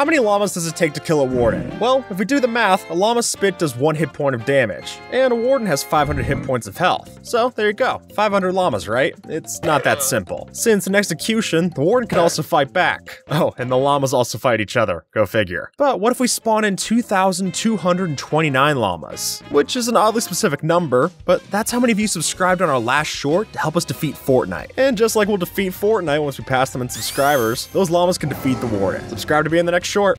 How many llamas does it take to kill a warden? Well, if we do the math, a llama's spit does 1 hit point of damage, and a warden has 500 hit points of health. So, there you go. 500 llamas, right? It's not that simple. Since in execution, the warden can also fight back. Oh, and the llamas also fight each other. Go figure. But what if we spawn in 2,229 llamas? Which is an oddly specific number, but that's how many of you subscribed on our last short to help us defeat Fortnite. And just like we'll defeat Fortnite once we pass them in subscribers, those llamas can defeat the warden. Subscribe to be in the next short.